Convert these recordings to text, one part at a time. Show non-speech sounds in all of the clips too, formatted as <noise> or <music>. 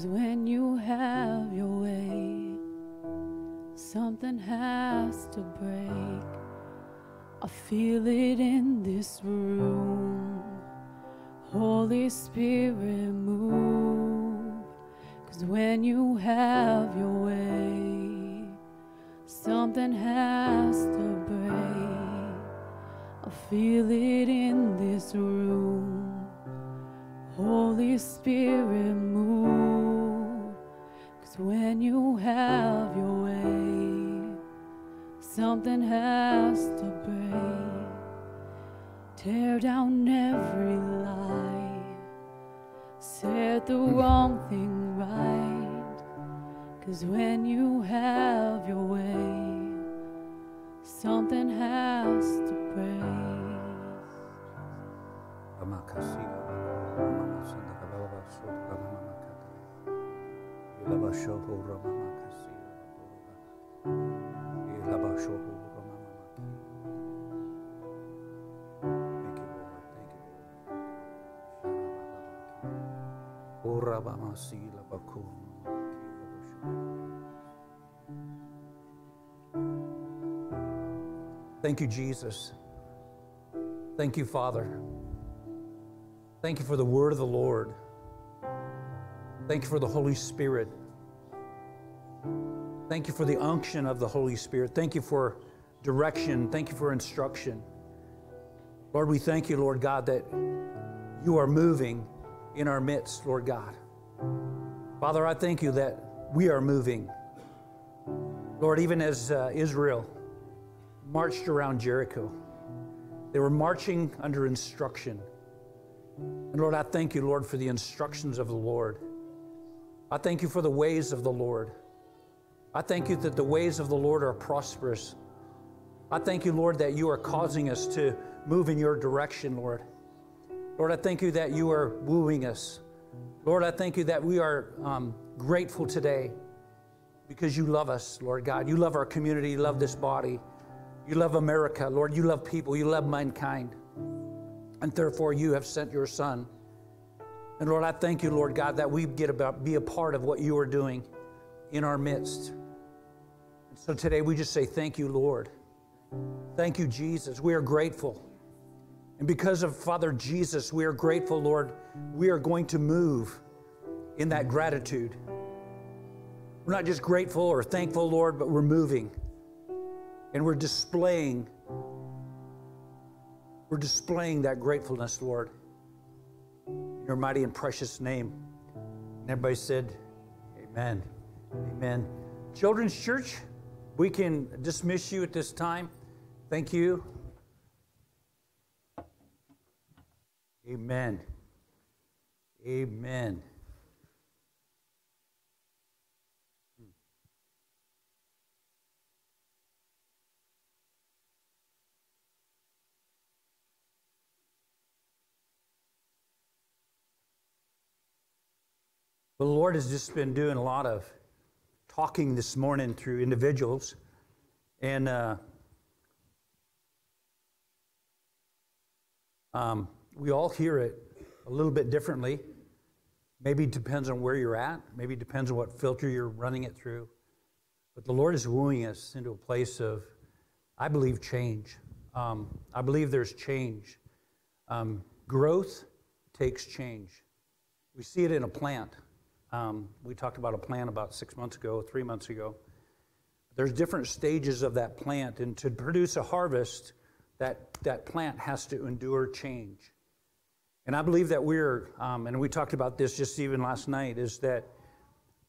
Cause when you have your way, something has to break. I feel it in this room. Holy Spirit, move. Cause when you have your way, something has to break. I feel it in this room. Holy Spirit, move. When you have your way, something has to break. Tear down every lie, set the wrong thing right. Cause when you have your way, something has to break. Thank you, Jesus. Thank you, Father. Thank you for the word of the Lord. Thank you for the Holy Spirit. Thank you for the unction of the Holy Spirit. Thank you for direction. Thank you for instruction. Lord, we thank you, Lord God, that you are moving in our midst, Lord God. Father, I thank you that we are moving. Lord, even as uh, Israel marched around Jericho, they were marching under instruction. And Lord, I thank you, Lord, for the instructions of the Lord. I thank you for the ways of the Lord. I thank you that the ways of the Lord are prosperous. I thank you, Lord, that you are causing us to move in your direction, Lord. Lord, I thank you that you are wooing us. Lord, I thank you that we are um, grateful today because you love us, Lord God. You love our community. You love this body. You love America, Lord. You love people. You love mankind. And therefore, you have sent your Son. And Lord, I thank you, Lord God, that we get about be a part of what you are doing in our midst. So today we just say, Thank you, Lord. Thank you, Jesus. We are grateful. And because of Father Jesus, we are grateful, Lord. We are going to move in that gratitude. We're not just grateful or thankful, Lord, but we're moving. And we're displaying we're displaying that gratefulness, Lord. In your mighty and precious name. And everybody said, Amen. Amen. Children's Church, we can dismiss you at this time. Thank you. Amen. Amen. The Lord has just been doing a lot of talking this morning through individuals. And uh, um, we all hear it a little bit differently. Maybe depends on where you're at, maybe depends on what filter you're running it through. But the Lord is wooing us into a place of, I believe, change. Um, I believe there's change. Um, growth takes change. We see it in a plant. Um, we talked about a plant about six months ago, three months ago. There's different stages of that plant, and to produce a harvest, that, that plant has to endure change. And I believe that we're, um, and we talked about this just even last night, is that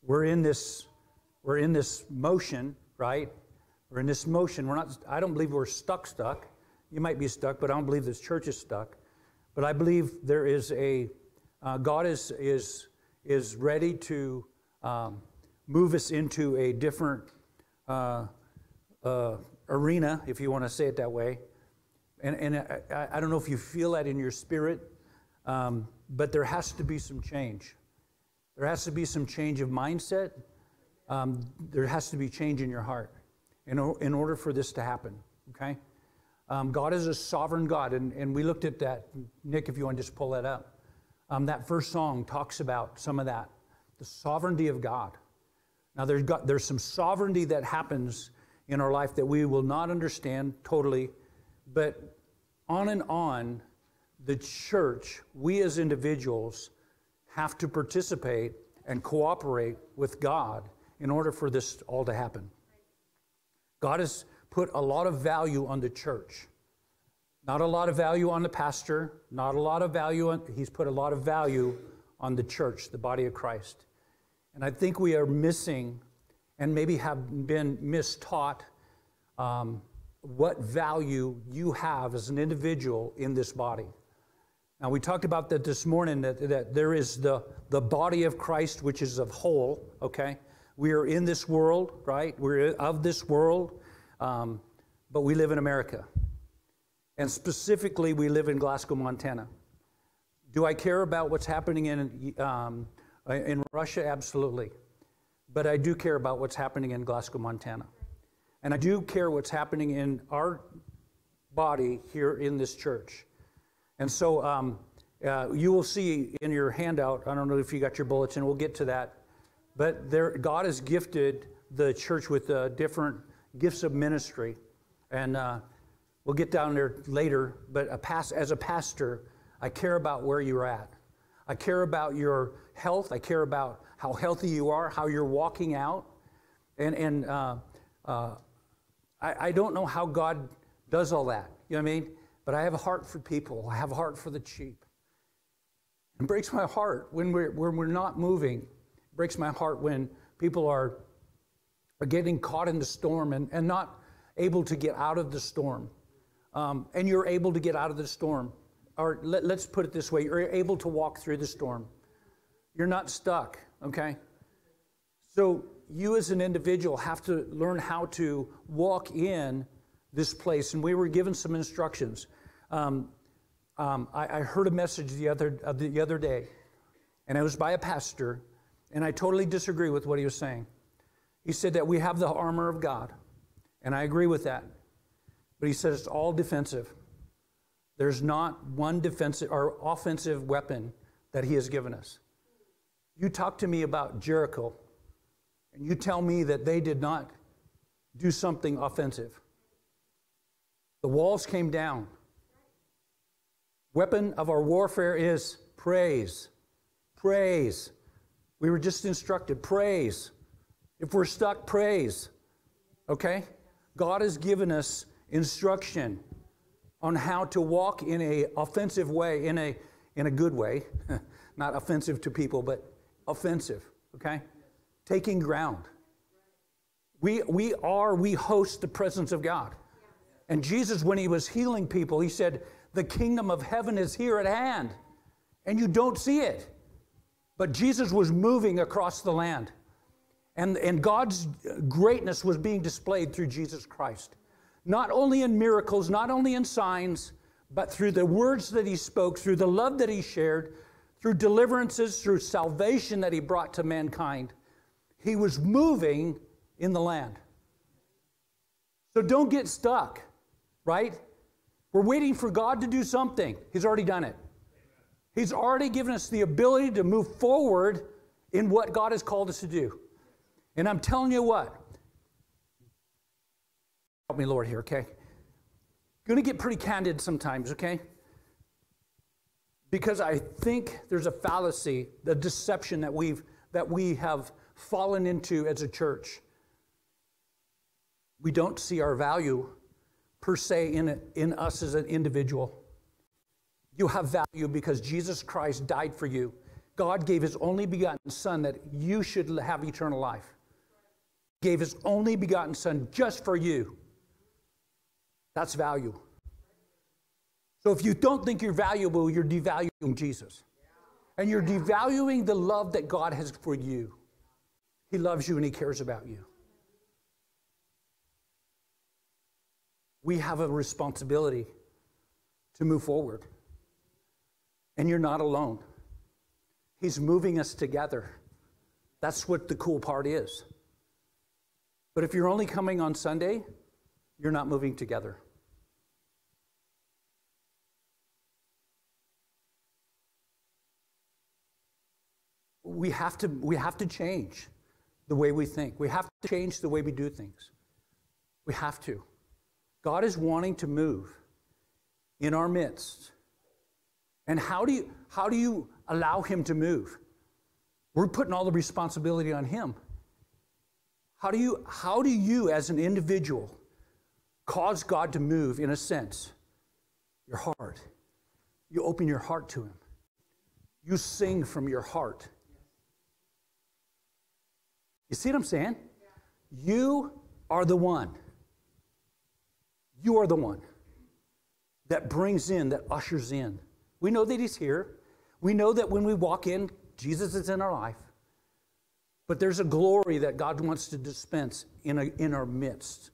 we're in this, we're in this motion, right? We're in this motion. We're not. I don't believe we're stuck. Stuck. You might be stuck, but I don't believe this church is stuck. But I believe there is a, uh, God is, is, is ready to um, move us into a different uh, uh, arena, if you want to say it that way. And, and I, I, don't know if you feel that in your spirit, um, but there has to be some change. There has to be some change of mindset. Um, there has to be change in your heart in, in order for this to happen, okay? Um, God is a sovereign God, and, and we looked at that. Nick, if you want to just pull that up. Um, that first song talks about some of that the sovereignty of God. Now, there's, got, there's some sovereignty that happens in our life that we will not understand totally, but on and on, the church, we as individuals, have to participate and cooperate with God in order for this all to happen. God has put a lot of value on the church. Not a lot of value on the pastor, not a lot of value on, he's put a lot of value on the church, the body of Christ. And I think we are missing and maybe have been mistaught um, what value you have as an individual in this body. Now, we talked about that this morning that, that there is the, the body of Christ, which is of whole, okay? We are in this world, right? We're of this world, um, but we live in America. And specifically, we live in Glasgow, Montana. Do I care about what's happening in, um, in Russia? Absolutely. But I do care about what's happening in Glasgow, Montana. And I do care what's happening in our body here in this church. And so um, uh, you will see in your handout, I don't know if you got your bulletin, we'll get to that. But there, God has gifted the church with uh, different gifts of ministry. And uh, we'll get down there later. But a past, as a pastor, I care about where you're at. I care about your health. I care about how healthy you are, how you're walking out. And, and uh, uh, I, I don't know how God does all that. You know what I mean? But I have a heart for people, I have a heart for the sheep. It breaks my heart when we're, when we're not moving It breaks my heart when people are, are getting caught in the storm and, and not able to get out of the storm. Um, and you're able to get out of the storm. Or let, let's put it this way you're able to walk through the storm. You're not stuck, okay? So you as an individual have to learn how to walk in this place. And we were given some instructions. Um, um, I, I, heard a message the other, uh, the other day, and it was by a pastor, and I totally disagree with what he was saying. He said that we have the armor of God, and I agree with that. But he says it's all defensive. There's not one defensive or offensive weapon that he has given us. You talk to me about Jericho, and you tell me that they did not do something offensive. The walls came down. Weapon of our warfare is praise. Praise. We were just instructed praise. If we're stuck, praise. Okay? God has given us instruction on how to walk in a offensive way, in a in a good way, <laughs> not offensive to people, but offensive. Okay, taking ground. We we are we host the presence of God, and Jesus, when he was healing people, he said, "The kingdom of heaven is here at hand, and you don't see it." But Jesus was moving across the land. And, and God's greatness was being displayed through Jesus Christ. Not only in miracles, not only in signs, but through the words that he spoke, through the love that he shared, through deliverances, through salvation that he brought to mankind. He was moving in the land. So don't get stuck, right? We're waiting for God to do something. He's already done it. He's already given us the ability to move forward in what God has called us to do. And I'm telling you what, help me, Lord, here, okay? To get pretty candid sometimes, okay? Because I think there's a fallacy, the deception that we've that we have fallen into as a church. We don't see our value per se in, in us as an individual. You have value because Jesus Christ died for you. God gave his only begotten Son that you should have eternal life. Gave his only begotten Son just for you. That's value. So if you don't think you're valuable, you're devaluing Jesus. And you're devaluing the love that God has for you. He loves you and He cares about you. We have a responsibility to move forward. And you're not alone. He's moving us together. That's what the cool part is. But if you're only coming on Sunday, you're not moving together. We have to, we have to change the way we think. We have to change the way we do things. We have to. God is wanting to move in our midst. And how do you, how do you allow Him to move? We're putting all the responsibility on Him. How do you, how do you as an individual, cause God to move in a sense? Your heart. You open your heart to Him. You sing from your heart. You see what I'm saying? You are the one. You are the one that brings in, that ushers in. We know that He's here. We know that when we walk in, Jesus is in our life. But there's a glory that God wants to dispense in, a, in our midst.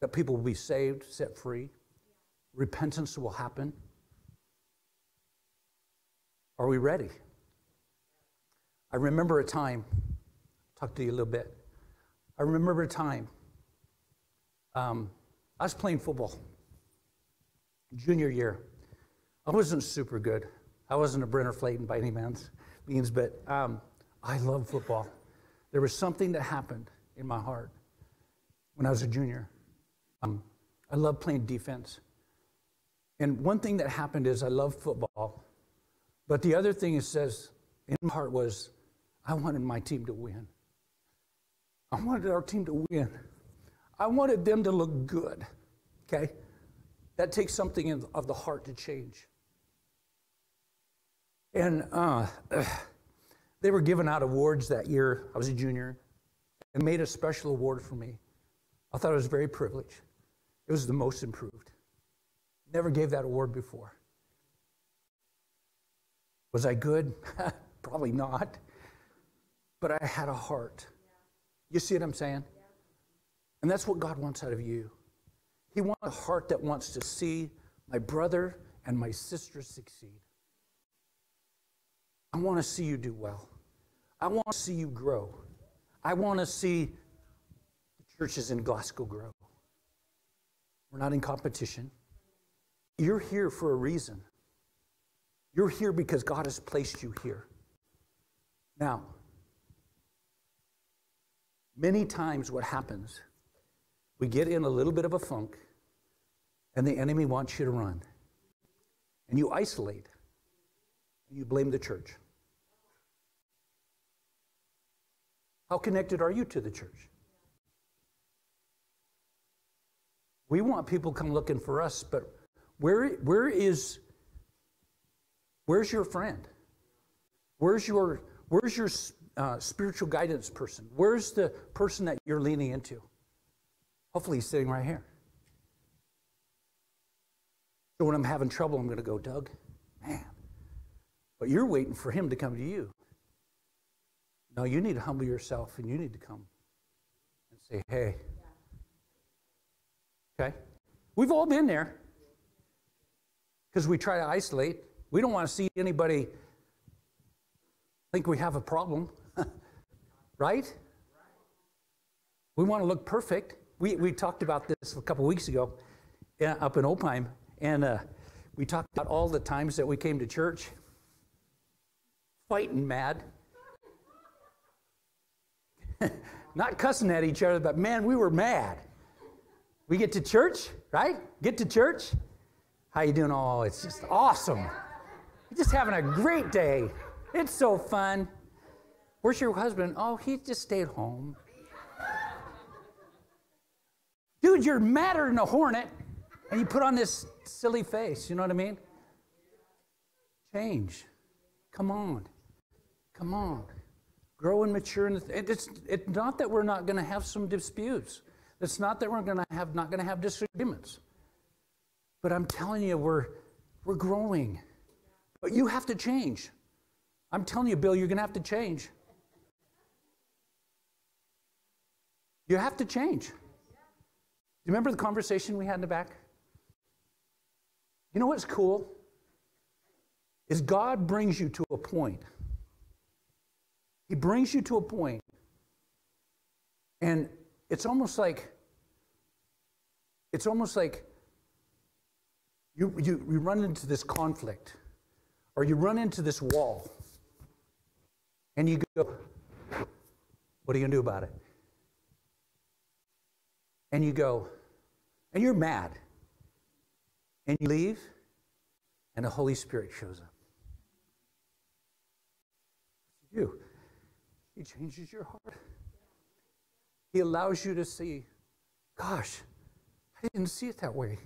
That people will be saved, set free. Repentance will happen. Are we ready? I remember a time talk to you a little bit. I remember a time um, I was playing football junior year. I wasn't super good. I wasn't a Brenner Flayton by any means, but um, I love football. There was something that happened in my heart when I was a junior. Um, I love playing defense. And one thing that happened is I love football. But the other thing it says in my heart was I wanted my team to win. I wanted our team to win. I wanted them to look good. Okay? That takes something of the heart to change. And uh, <sighs> they were giving out awards that year. I was a junior and made a special award for me. I thought it was very privileged. It was the most improved. Never gave that award before. Was I good? <laughs> Probably not. But I had a heart. You see what I'm saying? And that's what God wants out of you. He wants a heart that wants to see my brother and my sister succeed. I want to see you do well. I want to see you grow. I want to see the churches in Glasgow grow. We're not in competition. You're here for a reason. You're here because God has placed you here. Now, Many times, what happens, we get in a little bit of a funk, and the enemy wants you to run. And you isolate, and you blame the church. How connected are you to the church? We want people come looking for us, but where, where is where's your friend? Where's your where's your uh, spiritual guidance person? Where's the person that you're leaning into? Hopefully, he's sitting right here. So when I'm having trouble, I'm going to go, Doug, man. But you're waiting for him to come to you. No, you need to humble yourself and you need to come and say, hey. Okay? We've all been there because we try to isolate. We don't want to see anybody think we have a problem. <laughs> right? We want to look perfect. We, we talked about this a couple weeks ago uh, up in Opheim, and uh, we talked about all the times that we came to church fighting mad. <laughs> Not cussing at each other, but man, we were mad. We get to church, right? Get to church. How you doing? Oh, it's just awesome. You're just having a great day. It's so fun. Where's your husband? Oh, he just stayed home. Dude, you're madder than a hornet, and you put on this silly face. You know what I mean? Change. Come on. Come on. Grow and mature. And it's, it's not that we're not going to have some disputes. It's not that we're going to have not going to have disagreements. But I'm telling you, we're, we're growing. But you have to change. I'm telling you, Bill, you're going to have to change. You have to change. Do You remember the conversation we had in the back? You know what's cool? Is God brings you to a point. He brings you to a point, and it's almost like it's almost like you, you, you run into this conflict or you run into this wall and you go, What are you going to do about it? And you go, and you're mad. And you leave, and the Holy Spirit shows up. You. He changes your heart. He allows you to see, gosh, I didn't see it that way.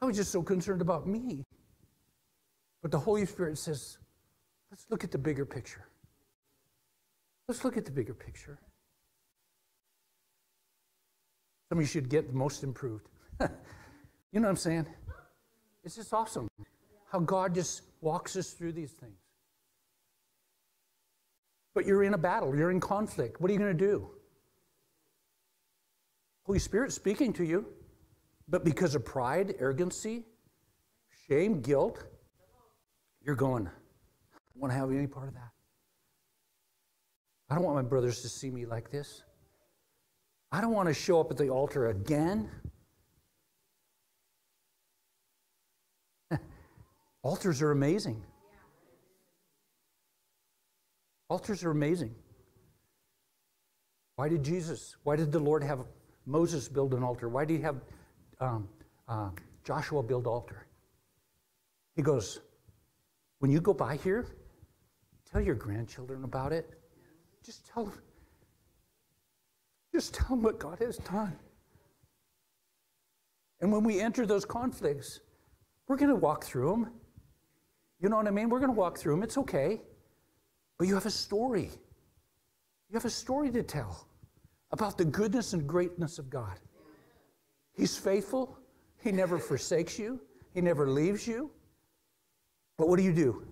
I was just so concerned about me. But the Holy Spirit says, let's look at the bigger picture. Let's look at the bigger picture. Some of you should get the most improved. <laughs> you know what I'm saying? It's just awesome how God just walks us through these things. But you're in a battle, you're in conflict. What are you going to do? Holy Spirit speaking to you, but because of pride, arrogancy, shame, guilt, you're going, I don't want to have any part of that. I don't want my brothers to see me like this. I don't want to show up at the altar again. <laughs> Altars are amazing. Altars are amazing. Why did Jesus, why did the Lord have Moses build an altar? Why do you have um, uh, Joshua build altar? He goes, when you go by here, tell your grandchildren about it. Just tell them. Just tell them what God has done. And when we enter those conflicts, we're going to walk through them. You know what I mean? We're going to walk through them. It's okay. But you have a story. You have a story to tell about the goodness and greatness of God. He's faithful. He never forsakes you. He never leaves you. But what do you do?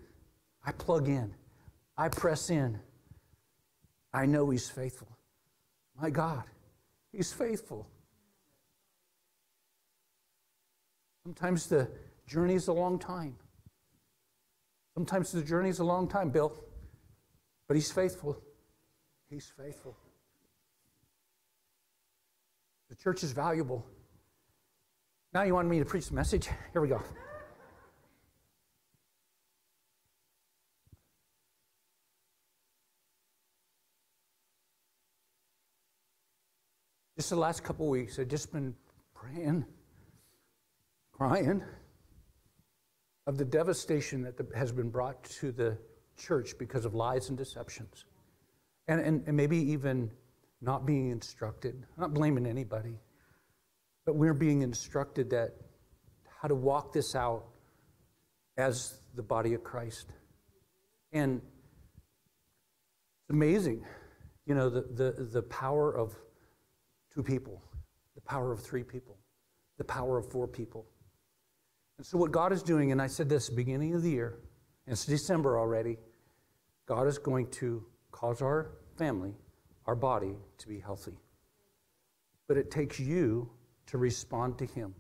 I plug in. I press in. I know He's faithful. My God, He's faithful. Sometimes the journey is a long time. Sometimes the journey is a long time, Bill. But He's faithful. He's faithful. The church is valuable. Now you want me to preach the message? Here we go. Just the last couple weeks, I've just been praying, crying of the devastation that has been brought to the church because of lies and deceptions. And, and, and maybe even not being instructed. I'm not blaming anybody, but we're being instructed that how to walk this out as the body of Christ. And it's amazing, you know, the, the, the power of two people, the power of three people, the power of four people. And so, what God is doing, and I said this beginning of the year, and it's December already, God is going to cause our family, our body, to be healthy. But it takes you to respond to Him.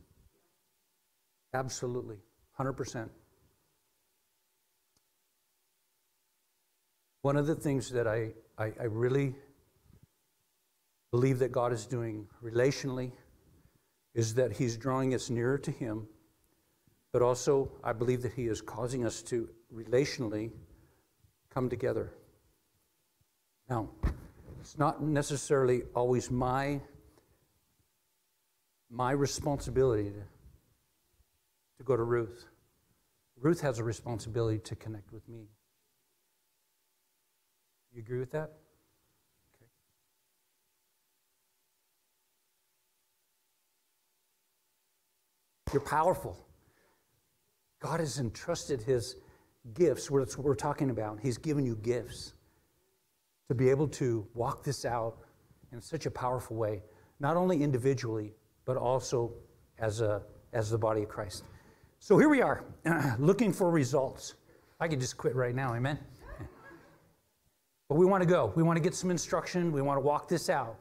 Absolutely, 100%. One of the things that I, I, I really believe that God is doing relationally is that He's drawing us nearer to Him, but also I believe that He is causing us to relationally come together. Now, it's not necessarily always my, my responsibility to, to go to Ruth. Ruth has a responsibility to connect with me. You agree with that? You're powerful. God has entrusted his gifts, what we're talking about. He's given you gifts to be able to walk this out in such a powerful way, not only individually, but also as a as the body of Christ. So here we are, <clears throat> looking for results. I could just quit right now, amen? <laughs> But we want to go. We want to get some instruction. We want to walk this out.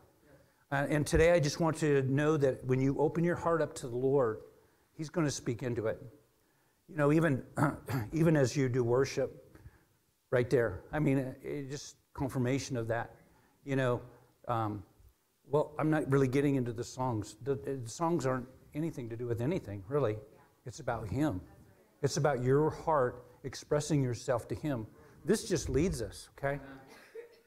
Uh, and today I just want to know that when you open your heart up to the Lord, He's going to speak into it. You know, even, <clears throat> even as you do worship, right there. I mean, it, it just confirmation of that. You know, um, well, I'm not really getting into the songs. The, the, songs aren't anything to do with anything, really. It's about Him. It's about your heart expressing yourself to Him. This just leads us, okay?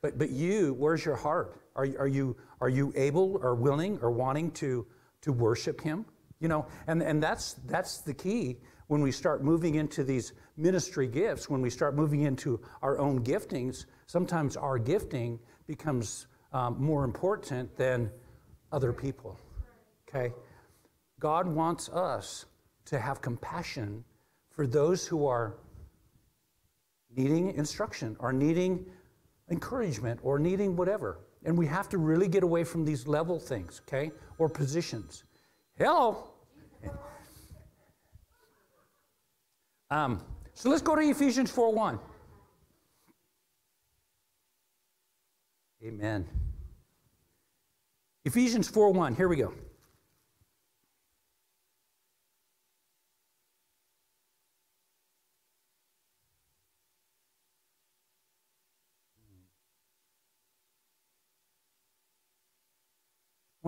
But, but you, where's your heart? Are, are, you, are you able or willing or wanting to, to worship Him? You know, and, and that's, that's the key when we start moving into these ministry gifts, when we start moving into our own giftings, sometimes our gifting becomes um, more important than other people. Okay? God wants us to have compassion for those who are needing instruction or needing encouragement or needing whatever. And we have to really get away from these level things, okay? Or positions. Hello? Um, so let's go to Ephesians 4 1. Amen. Ephesians 4 1. Here we go.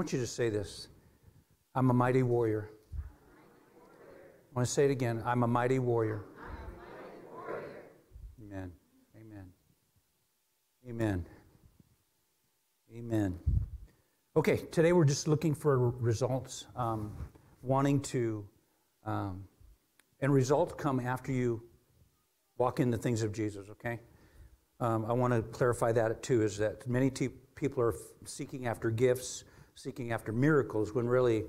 I want you to say this I'm a mighty warrior. Want to say it again. I'm a mighty warrior. Amen. Amen. Amen. Amen. Okay, today we're just looking for results, um, wanting to, um, and results come after you walk in the things of Jesus, okay? Um, I want to clarify that too, is that many people are seeking after gifts, seeking after miracles, when really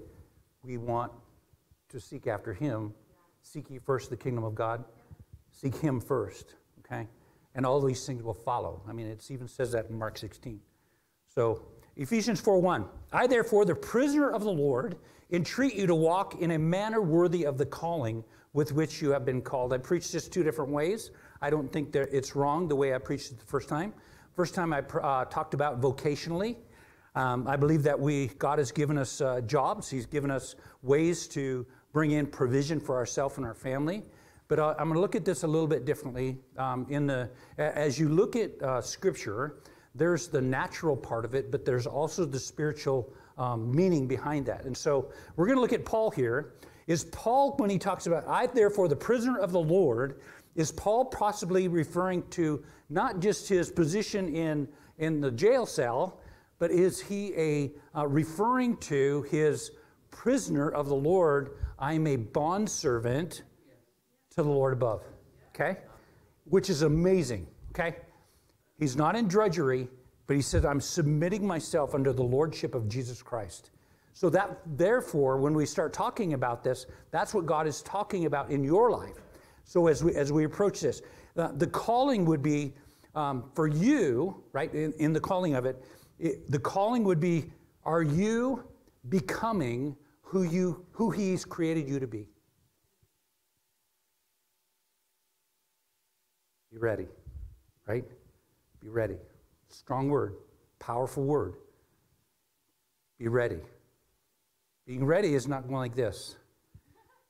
we want to seek after Him, seek ye first the kingdom of God, seek Him first, okay? And all these things will follow. I mean, it even says that in Mark 16. So, Ephesians 4 1. I, therefore, the prisoner of the Lord, entreat you to walk in a manner worthy of the calling with which you have been called. I preached this two different ways. I don't think that it's wrong the way I preached it the first time. First time I uh, talked about vocationally. Um, I believe that we, God has given us uh, jobs. He's given us ways to bring in provision for ourselves and our family. But uh, I'm going to look at this a little bit differently. Um, in the, as you look at uh, Scripture, there's the natural part of it, but there's also the spiritual um, meaning behind that. And so we're going to look at Paul here. Is Paul, when he talks about, I therefore, the prisoner of the Lord, is Paul possibly referring to not just his position in, in the jail cell, but is he a uh, referring to his prisoner of the Lord? I am a bondservant to the Lord above. Okay? Which is amazing. Okay? He's not in drudgery, but he says, I'm submitting myself under the lordship of Jesus Christ. So that, therefore, when we start talking about this, that's what God is talking about in your life. So as we, as we approach this, uh, the calling would be um, for you, right, in, in the calling of it, it, the calling would be, are you becoming who, you, who He's created you to be? Be ready, right? Be ready. Strong word, powerful word. Be ready. Being ready is not going like this.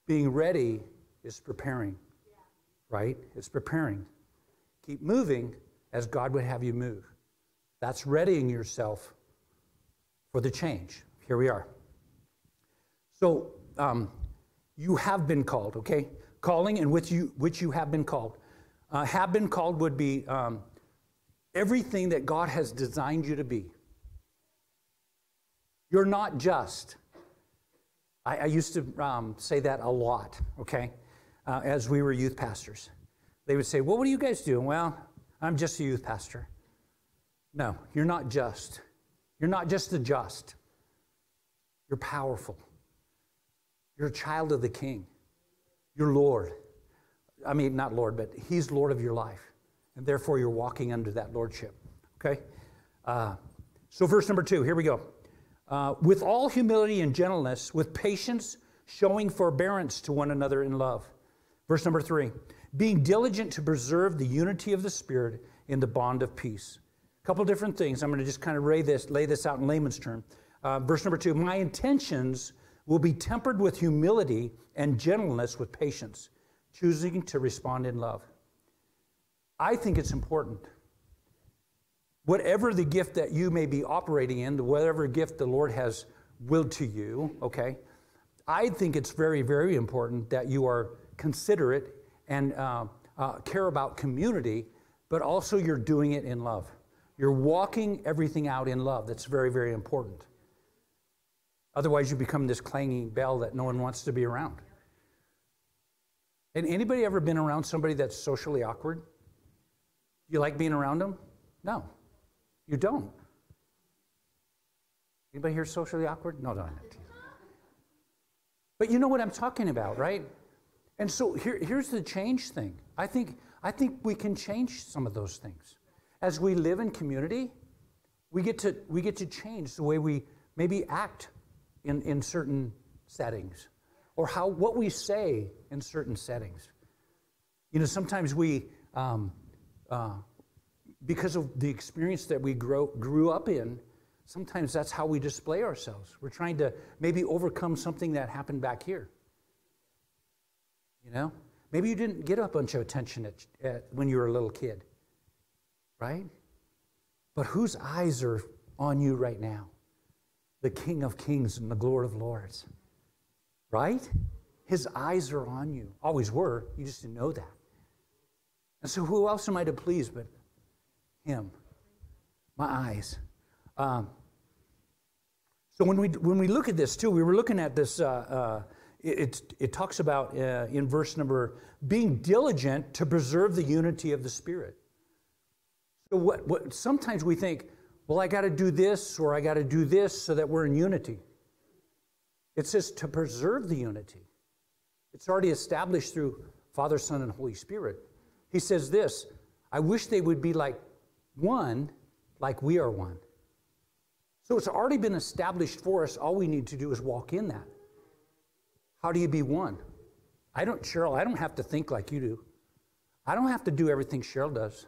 Being ready is preparing, right? It's preparing. Keep moving as God would have you move. That's readying yourself for the change. Here we are. So, um, you have been called, okay? Calling and which you, which you have been called. Uh, have been called would be um, everything that God has designed you to be. You're not just. I, I used to um, say that a lot, okay, uh, as we were youth pastors. They would say, Well, what are you guys doing? Well, I'm just a youth pastor. No, you're not just. You're not just the just. You're powerful. You're a child of the King. You're Lord. I mean, not Lord, but He's Lord of your life and therefore you're walking under that lordship. Okay? Uh, so, verse number two, here we go. Uh, with all humility and gentleness, with patience, showing forbearance to one another in love. Verse number three, being diligent to preserve the unity of the Spirit in the bond of peace. A couple different things. I'm going to just kind of lay this, lay this out in layman's term. Uh, verse number two, my intentions will be tempered with humility and gentleness with patience, choosing to respond in love. I think it's important. Whatever the gift that you may be operating in, whatever gift the Lord has willed to you, okay, I think it's very, very important that you are considerate and uh, uh, care about community, but also you're doing it in love. You're walking everything out in love. That's very, very important. Otherwise, you become this clanging bell that no one wants to be around. And anybody ever been around somebody that's socially awkward? You like being around them? No, you don't. Anybody here socially awkward? No, no, no. But you know what I'm talking about, right? And so here, here's the change thing. I think, I think we can change some of those things. As we live in community, we get to, we get to change the way we maybe act in, in certain settings or how, what we say in certain settings. You know, sometimes we, um, uh, because of the experience that we grow, grew up in, Sometimes that's how we display ourselves. We're trying to maybe overcome something that happened back here. You know? Maybe you didn't get a bunch of attention at, at, when you were a little kid, right? But whose eyes are on you right now? The King of Kings and the Lord of Lords, right? His eyes are on you. Always were. You just didn't know that. And so, who else am I to please but Him? My eyes. Um, so when we, when we look at this too, we were looking at this, uh, uh, it, it, talks about uh, in verse number, being diligent to preserve the unity of the Spirit. So what, what sometimes we think, well, I got to do this or I got to do this so that we're in unity. It says to preserve the unity. It's already established through Father, Son, and Holy Spirit. He says this I wish they would be like one, like we are one. So it's already been established for us. All we need to do is walk in that. How do you be one? I don't, Cheryl, I don't have to think like you do. I don't have to do everything Cheryl does.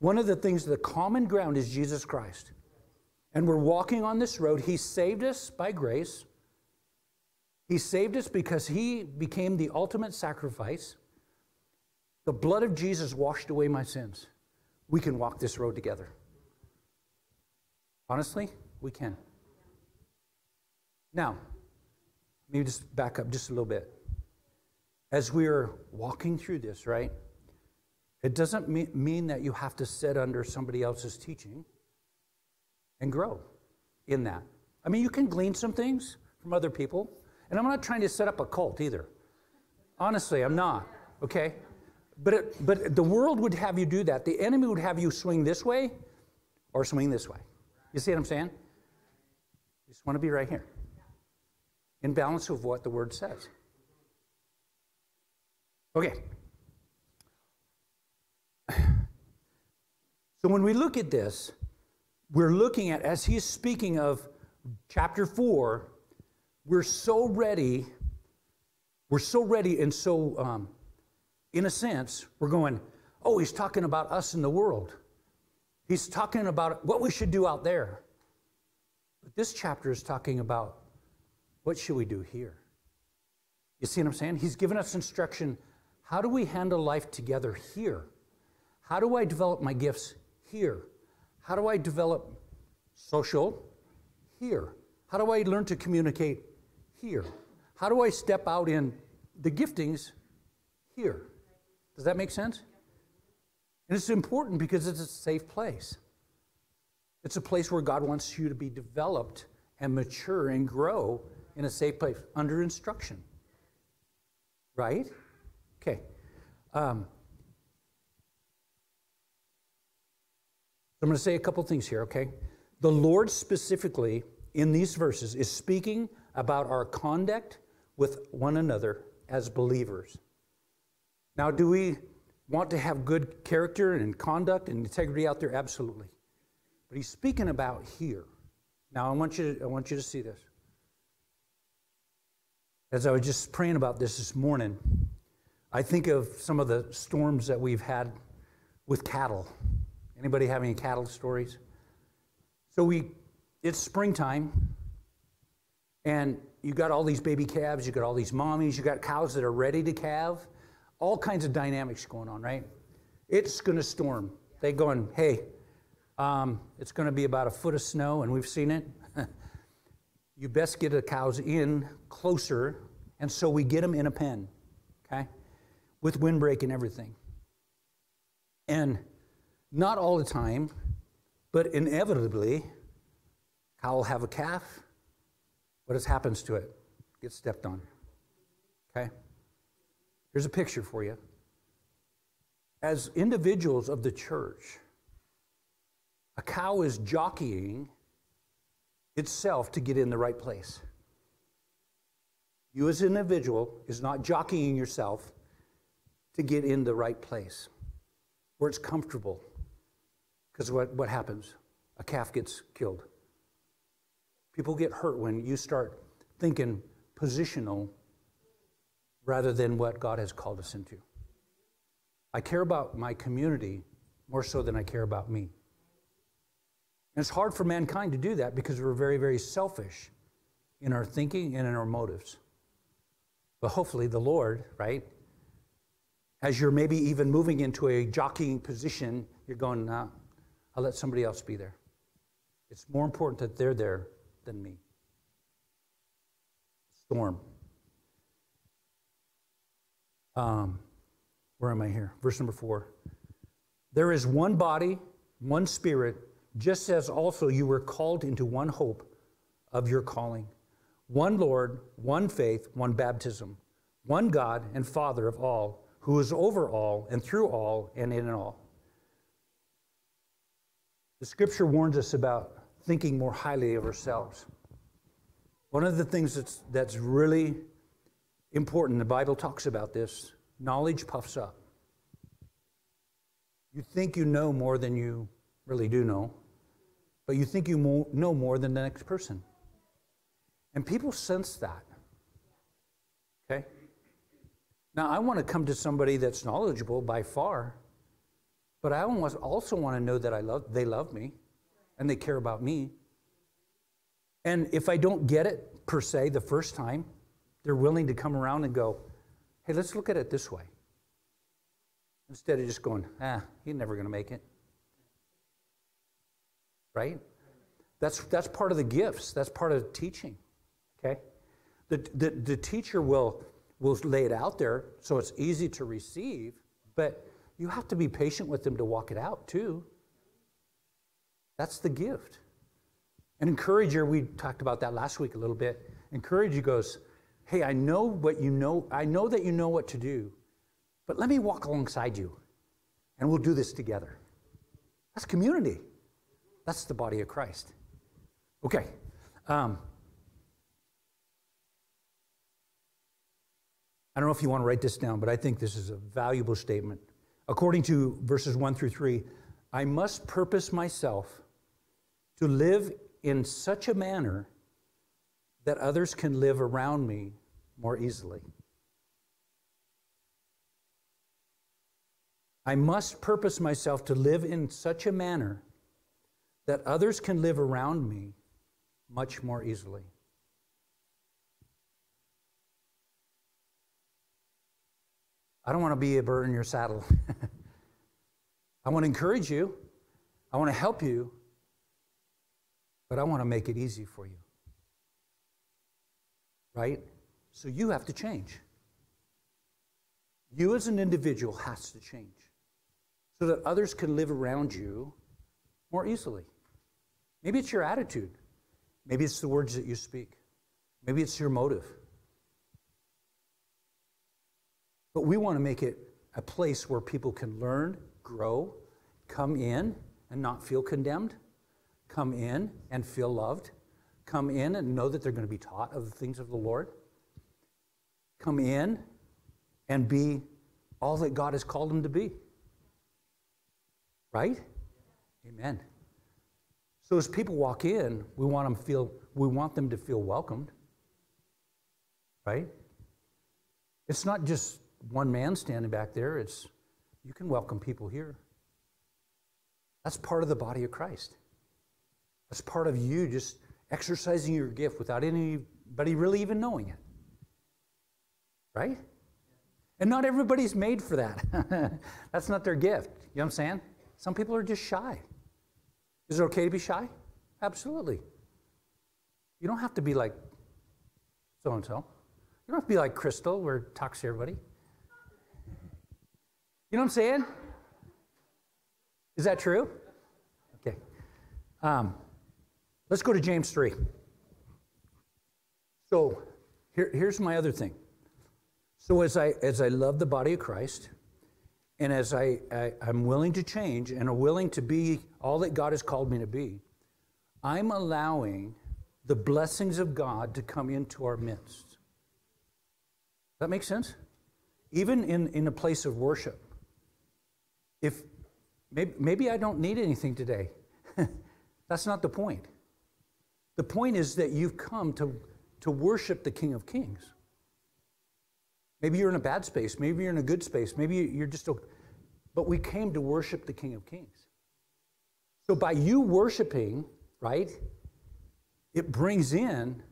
One of the things, the common ground is Jesus Christ. And we're walking on this road. He saved us by grace. He saved us because He became the ultimate sacrifice. The blood of Jesus washed away my sins. We can walk this road together. Honestly, we can. Now, let me just back up just a little bit. As we are walking through this, right, it doesn't mean that you have to sit under somebody else's teaching and grow in that. I mean, you can glean some things from other people, and I'm not trying to set up a cult either. Honestly, I'm not, okay? But, it, but the world would have you do that. The enemy would have you swing this way or swing this way. You see what I'm saying? You just want to be right here, in balance with what the word says. Okay. <sighs> So when we look at this, we're looking at, as he's speaking of chapter 4, we're so ready, we're so ready and so, um, in a sense, we're going, oh, he's talking about us in the world. He's talking about what we should do out there. But this chapter is talking about what should we do here? You see what I'm saying? He's given us instruction. How do we handle life together here? How do I develop my gifts here? How do I develop social here? How do I learn to communicate here? How do I step out in the giftings here? Does that make sense? And it's important because it's a safe place. It's a place where God wants you to be developed and mature and grow in a safe place under instruction. Right? Okay. Um, I'm going to say a couple things here, okay? The Lord specifically in these verses is speaking about our conduct with one another as believers. Now, do we want to have good character and conduct and integrity out there? Absolutely. But he's speaking about here. Now I want you to, I want you to see this. As I was just praying about this this morning, I think of some of the storms that we've had with cattle. Anybody have any cattle stories? So we, it's springtime, and you got all these baby calves, you got all these mommies, you got cows that are ready to calve, all kinds of dynamics going on, right? It's going to storm. They going, hey, um, it's going to be about a foot of snow, and we've seen it. <laughs> you best get the cows in closer, and so we get them in a pen, okay, with windbreak and everything. And not all the time, but inevitably, cow will have a calf. What has happens to it? Gets stepped on. Okay? Here's a picture for you. As individuals of the church, a cow is jockeying itself to get in the right place. You, as an individual, is not jockeying yourself to get in the right place where it's comfortable. Because what, what happens? A calf gets killed. People get hurt when you start thinking positional rather than what God has called us into. I care about my community more so than I care about me. And it's hard for mankind to do that because we're very, very selfish in our thinking and in our motives. But hopefully, the Lord, right, as you're maybe even moving into a jockeying position, you're going, nah, I'll let somebody else be there. It's more important that they're there than me. Storm. Um, where am I here? Verse number four. There is one body, one spirit just as also you were called into one hope of your calling, one Lord, one faith, one baptism, one God and Father of all, who is over all and through all and in all. The scripture warns us about thinking more highly of ourselves. One of the things that's, that's really important, the Bible talks about this knowledge puffs up. You think you know more than you really do know but you think you know more than the next person. And people sense that. Okay? Now, I want to come to somebody that's knowledgeable by far, but I also want to know that I love, they love me and they care about me. And if I don't get it per se the first time, they're willing to come around and go, hey, let's look at it this way. Instead of just going, ah, he's never going to make it right? That's, that's part of the gifts. That's part of teaching, okay? The, the, the teacher will, will lay it out there so it's easy to receive, but you have to be patient with them to walk it out too. That's the gift. An encourager, we talked about that last week a little bit. Encourager goes, Hey, I know what you know, I know that you know what to do, but let me walk alongside you and we'll do this together. That's community. That's the body of Christ. Okay. Um, I don't know if you want to write this down, but I think this is a valuable statement. According to verses 1 through 3, I must purpose myself to live in such a manner that others can live around me more easily. I must purpose myself to live in such a manner that others can live around me much more easily. I don't want to be a bird in your saddle. <laughs> I want to encourage you. I want to help you. But I want to make it easy for you. Right? So you have to change. You as an individual has to change so that others can live around you more easily. Maybe it's your attitude. Maybe it's the words that you speak. Maybe it's your motive. But we want to make it a place where people can learn, grow, come in and not feel condemned, come in and feel loved, come in and know that they're going to be taught of the things of the Lord, come in and be all that God has called them to be. Right? Amen. So as people walk in, we want them feel we want them to feel welcomed. Right? It's not just one man standing back there, it's you can welcome people here. That's part of the body of Christ. That's part of you just exercising your gift without anybody really even knowing it. Right? And not everybody's made for that. <laughs> That's not their gift. You know what I'm saying? Some people are just shy. Is it okay to be shy? Absolutely. You don't have to be like so and so. You don't have to be like Crystal, where talks to everybody. You know what I'm saying? Is that true? Okay. Um, let's go to James 3. So here, here's my other thing. So as I as I love the body of Christ, and as I, I I'm willing to change and are willing to be all that God has called me to be, I'm allowing the blessings of God to come into our midst. Does that makes sense? Even in, in a place of worship. If maybe, maybe I don't need anything today. <laughs> That's not the point. The point is that you've come to, to worship the King of Kings. Maybe you're in a bad space. Maybe you're in a good space. Maybe you're just a. But we came to worship the King of Kings. So by you worshiping, right, it brings in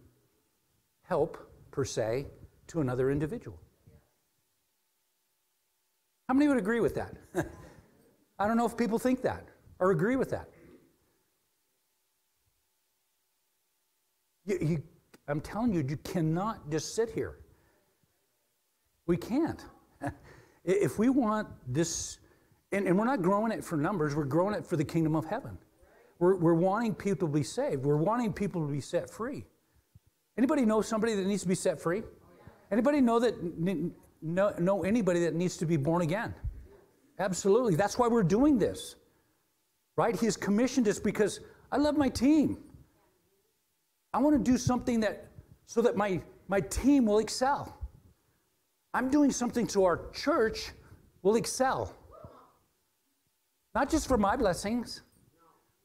help, per se, to another individual. How many would agree with that? <laughs> I don't know if people think that or agree with that. You, you, I'm telling you, you cannot just sit here. We can't. <laughs> if we want this, and, and, we're not growing it for numbers, we're growing it for the kingdom of heaven. We're, we're wanting people to be saved. We're wanting people to be set free. Anybody know somebody that needs to be set free? Anybody know that know, know anybody that needs to be born again? Absolutely. That's why we're doing this. Right? He's commissioned us because I love my team. I want to do something that so that my, my team will excel. I'm doing something so our church will excel. Not just for my blessings,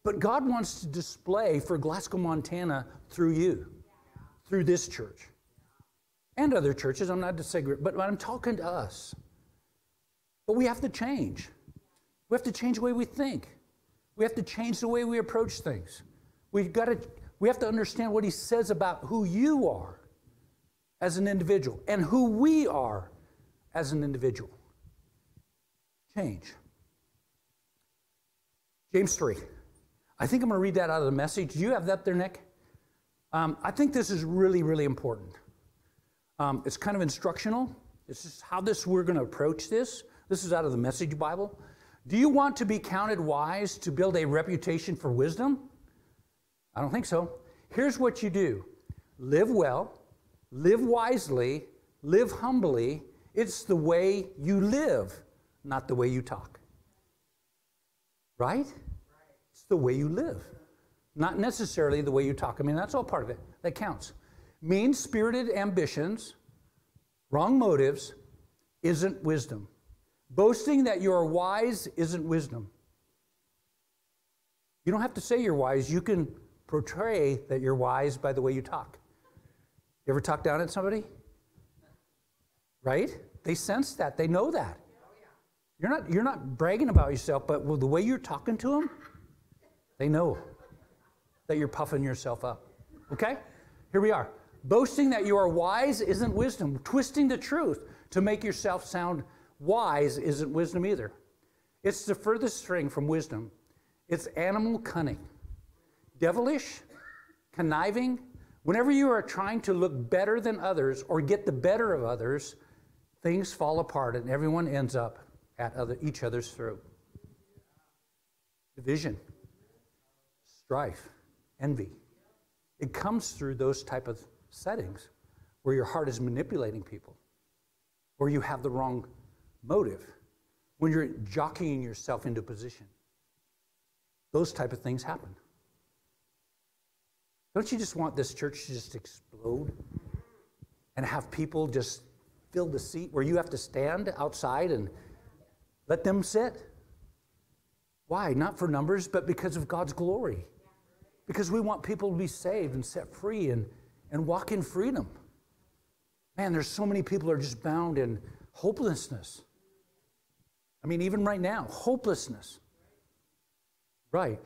but God wants to display for Glasgow, Montana through you, through this church and other churches. I'm not disagreeing, but I'm talking to us. But we have to change. We have to change the way we think. We have to change the way we approach things. We've got to, we have to understand what he says about who you are as an individual and who we are as an individual. Change. James 3. I think I'm going to read that out of the message. Do you have that there, Nick? Um, I think this is really, really important. Um, it's kind of instructional. This is how this we're going to approach this. This is out of the Message Bible. Do you want to be counted wise to build a reputation for wisdom? I don't think so. Here's what you do live well, live wisely, live humbly. It's the way you live, not the way you talk. Right? It's the way you live, not necessarily the way you talk. I mean, that's all part of it. That counts. Mean spirited ambitions, wrong motives, isn't wisdom. Boasting that you are wise isn't wisdom. You don't have to say you're wise, you can portray that you're wise by the way you talk. You ever talk down at somebody? Right? They sense that, they know that. You're not, you're not bragging about yourself, but the way you're talking to them, they know that you're puffing yourself up. Okay? Here we are. Boasting that you are wise isn't wisdom. Twisting the truth to make yourself sound wise isn't wisdom either. It's the furthest string from wisdom. It's animal cunning, devilish, conniving. Whenever you are trying to look better than others or get the better of others, things fall apart and everyone ends up at other, each other's throat. Division, strife, envy. It comes through those type of settings where your heart is manipulating people, or you have the wrong motive, when you're jockeying yourself into position. Those type of things happen. Don't you just want this church to just explode and have people just fill the seat where you have to stand outside and let them sit? Why? Not for numbers, but because of God's glory. Because we want people to be saved and set free and and walk in freedom. Man, there's so many people are just bound in hopelessness. I mean, even right now, hopelessness. Right.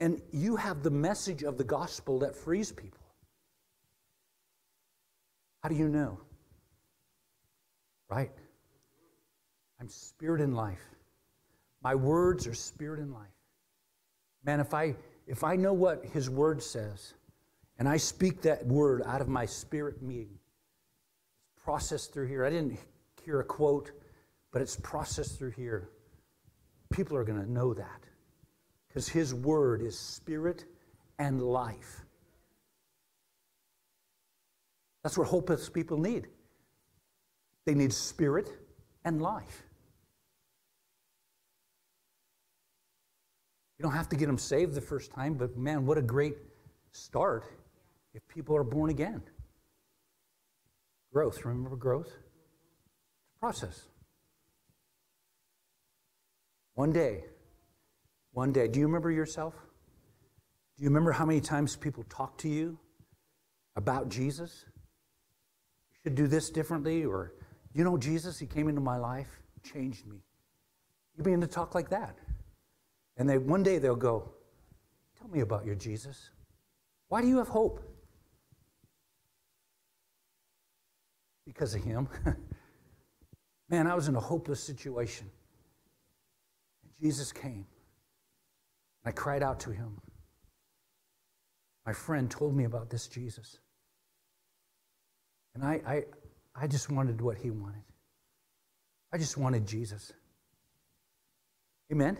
And you have the message of the gospel that frees people. How do you know? Right? I'm spirit in life. My words are spirit in life. Man, if I if I know what his word says, and I speak that word out of my spirit being, it's processed through here. I didn't hear a quote, but it's processed through here. People are going to know that because his word is spirit and life. That's what hopeless people need. They need spirit and life. You don't have to get them saved the first time, but man, what a great start if people are born again. Growth, remember growth? Process. One day, one day, do you remember yourself? Do you remember how many times people talk to you about Jesus? You should do this differently, or you know, Jesus, He came into my life, changed me. You begin to talk like that. And they one day they'll go, Tell me about your Jesus. Why do you have hope? Because of him. <laughs> Man, I was in a hopeless situation. Jesus came. I cried out to him. My friend told me about this Jesus. And I, I, I just wanted what he wanted. I just wanted Jesus. Amen?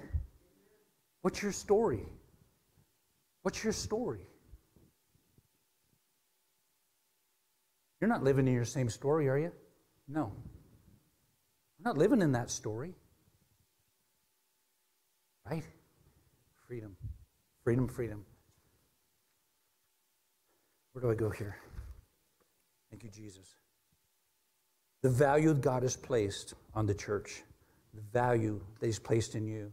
What's your story? What's your story? You're not living in your same story, are you? No. We're not living in that story. Right? Freedom. Freedom, freedom. Where do I go here? Thank you, Jesus. The value God has placed on the church, the value that He's placed in you.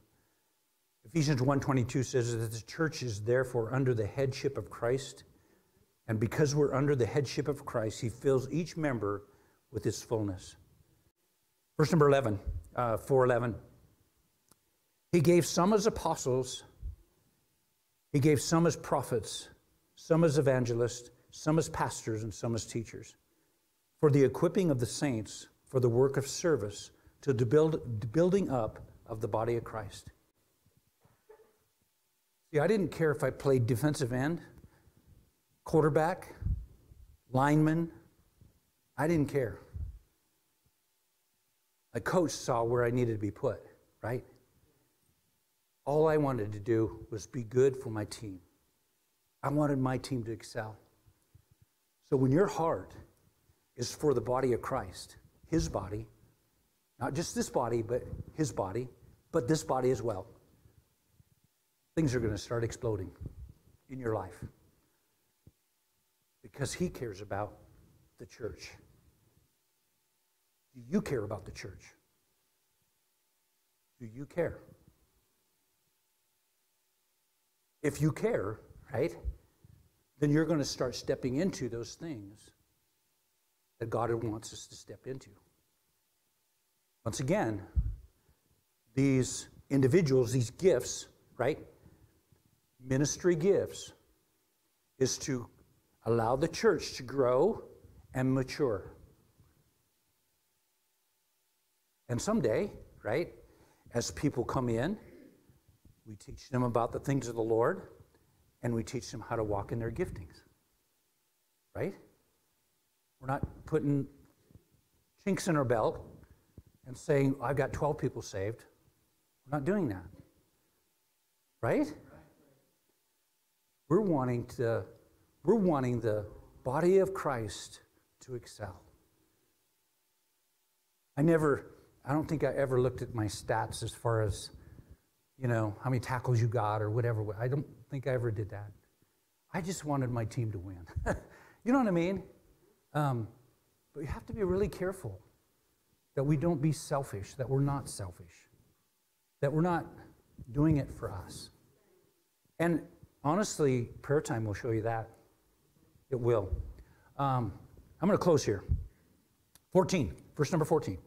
Ephesians 1:22 says that the church is therefore under the headship of Christ, and because we're under the headship of Christ, he fills each member with his fullness. Verse number 11, uh, 411. He gave some as apostles, he gave some as prophets, some as evangelists, some as pastors, and some as teachers, for the equipping of the saints, for the work of service, to the build, building up of the body of Christ See, I didn't care if I played defensive end, quarterback, lineman. I didn't care. A coach saw where I needed to be put, right? All I wanted to do was be good for my team. I wanted my team to excel. So when your heart is for the body of Christ, his body, not just this body, but his body, but this body as well things are going to start exploding in your life because he cares about the church. Do you care about the church? Do you care? If you care, right, then you're going to start stepping into those things that God wants us to step into. Once again, these individuals, these gifts, right, ministry gifts is to allow the church to grow and mature. And someday, right, as people come in, we teach them about the things of the Lord and we teach them how to walk in their giftings. Right? We're not putting chinks in our belt and saying, I've got 12 people saved. We're not doing that. Right? We're wanting to, we're wanting the body of Christ to excel. I never, I don't think I ever looked at my stats as far as, you know, how many tackles you got or whatever. I don't think I ever did that. I just wanted my team to win. <laughs> you know what I mean? Um, but you have to be really careful that we don't be selfish, that we're not selfish, that we're not doing it for us. And honestly, prayer time will show you that. It will. Um, I'm going to close here. 14, verse number 14.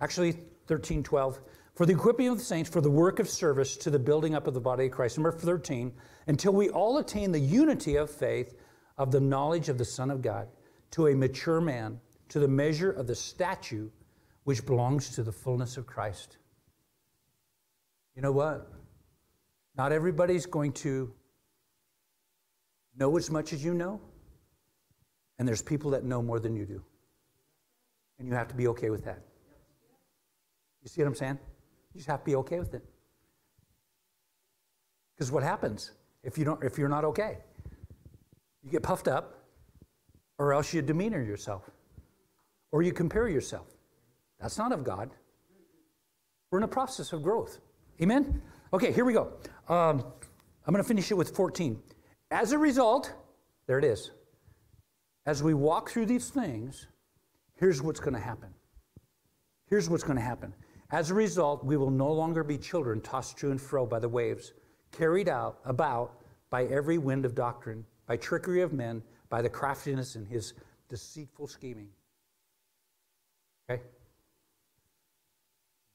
Actually, 13, 12. For the equipping of the saints, for the work of service to the building up of the body of Christ. Number 13, until we all attain the unity of faith, of the knowledge of the Son of God, to a mature man, to the measure of the statue which belongs to the fullness of Christ. You know what? Not everybody's going to know as much as you know, and there's people that know more than you do. And you have to be okay with that. You see what I'm saying? You just have to be okay with it. Because what happens if you don't if you're not okay? You get puffed up, or else you demeanor yourself, or you compare yourself. That's not of God. We're in a process of growth. Amen? Okay, here we go. Um, I'm going to finish it with 14. As a result, there it is. As we walk through these things, here's what's going to happen. Here's what's going to happen. As a result, we will no longer be children tossed to and fro by the waves, carried out about by every wind of doctrine, by trickery of men, by the craftiness in his deceitful scheming. Okay?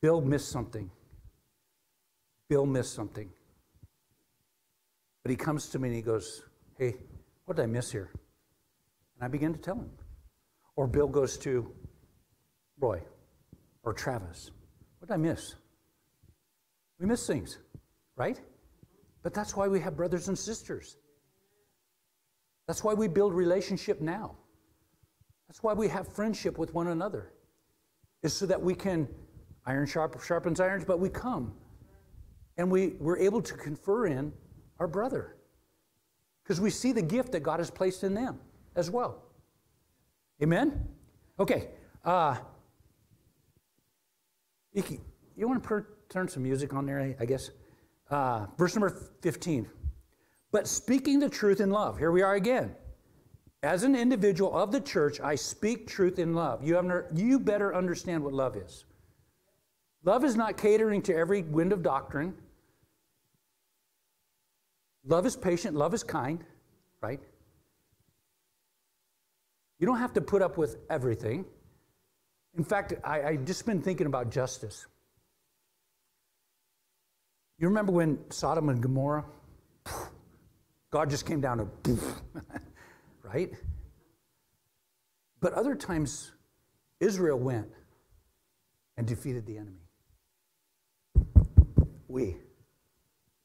Bill missed something. Bill missed something. But he comes to me and he goes, Hey, what did I miss here? And I begin to tell him. Or Bill goes to Roy or Travis. What did I miss? We miss things, right? But that's why we have brothers and sisters. That's why we build relationship now. That's why we have friendship with one another. Is so that we can iron sharp, sharpens irons, but we come and we, we're able to confer in our brother because we see the gift that God has placed in them as well. Amen? Okay. Uh, you, you want to per- turn some music on there, I guess? Uh, verse number 15. But speaking the truth in love, here we are again. As an individual of the church, I speak truth in love. You, have, you better understand what love is. Love is not catering to every wind of doctrine. Love is patient, love is kind, right? You don't have to put up with everything. In fact, I, I just been thinking about justice. You remember when Sodom and Gomorrah, God just came down to, <laughs> right? But other times, Israel went and defeated the enemy. We,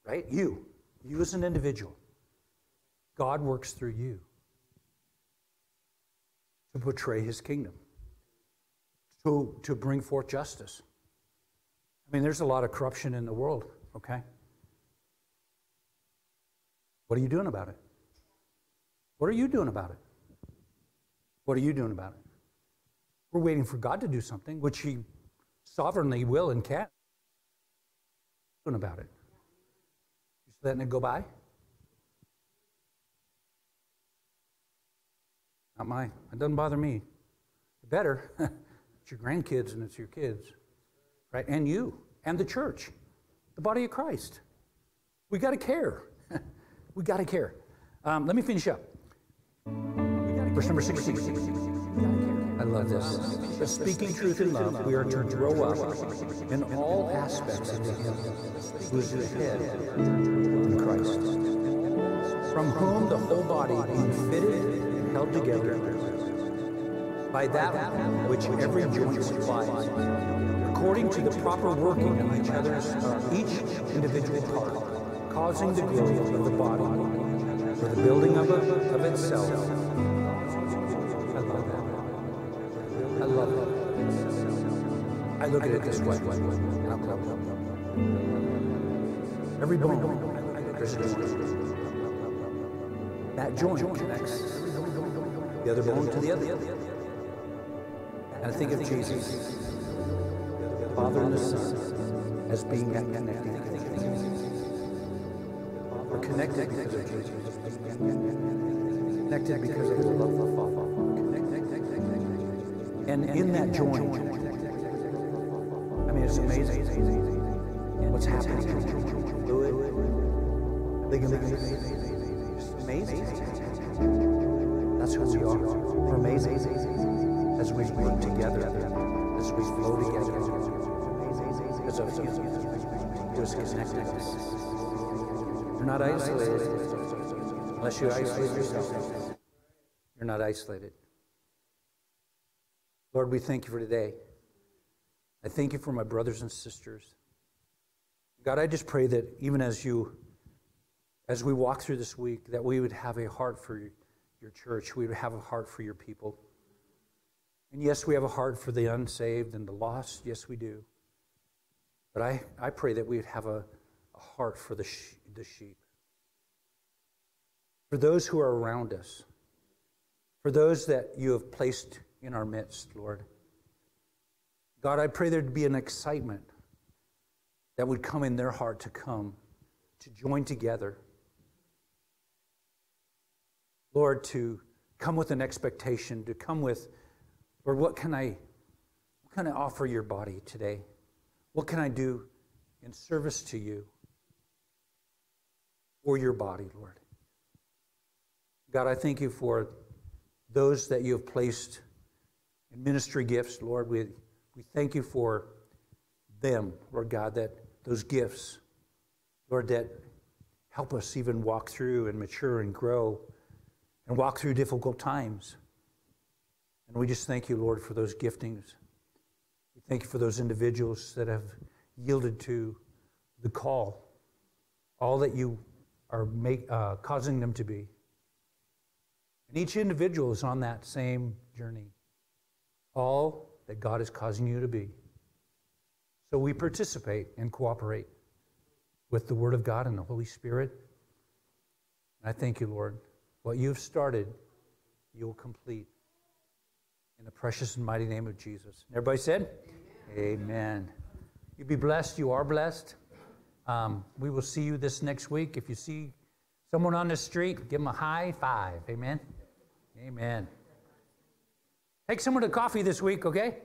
right? You, you as an individual. God works through you to portray his kingdom, to, to bring forth justice. I mean, there's a lot of corruption in the world, okay? What are you doing about it? What are you doing about it? What are you doing about it? We're waiting for God to do something, which He sovereignly will and can. Doing about it. Just letting it go by? Not mine. It doesn't bother me. Better. <laughs> it's your grandkids and it's your kids, right? And you and the church, the body of Christ. We got to care. <laughs> we got to care. Um, let me finish up. Verse number 16. I love this. But speaking truth in love, we are to grow up in all aspects into Him who is the head in Christ, from whom the whole body being fitted and held together by that which every joint supplies, according to the proper working of each other's, uh, each individual part, causing the growth of the body for the building of, it, of itself. I love that. I love it. I look at it this way. Every bone, a joint. That joint connects the other bone to the other. And I think of Jesus, the Father and the Son, as being that. We're connected because of Jesus. Connected because of the love of the Father. And in that joint, I mean, it's amazing what's happening. Amazing. That's who we are. We're amazing as we work together, as we flow together. As connected us. You're not isolated unless you isolate yourself. You're not isolated. Lord, we thank you for today. I thank you for my brothers and sisters. God, I just pray that even as you, as we walk through this week, that we would have a heart for your church. We would have a heart for your people. And yes, we have a heart for the unsaved and the lost. Yes, we do. But I, I pray that we would have a, a heart for the, the sheep, for those who are around us, for those that you have placed in our midst, Lord. God, I pray there'd be an excitement that would come in their heart to come, to join together. Lord, to come with an expectation, to come with, Lord, what can I, what can I offer your body today? What can I do in service to you or your body, Lord? God, I thank you for those that you have placed in ministry gifts, Lord. We, we thank you for them, Lord God, that those gifts, Lord, that help us even walk through and mature and grow and walk through difficult times. And we just thank you, Lord, for those giftings. We thank you for those individuals that have yielded to the call, all that you are make, uh, causing them to be. And each individual is on that same journey, all that God is causing you to be. So we participate and cooperate with the Word of God and the Holy Spirit. And I thank you, Lord. What you've started, you'll complete. In the precious and mighty name of Jesus. Everybody said? Amen. Amen. You be blessed. You are blessed. Um, we will see you this next week. If you see someone on the street, give them a high five. Amen. Amen. Take someone to coffee this week, okay?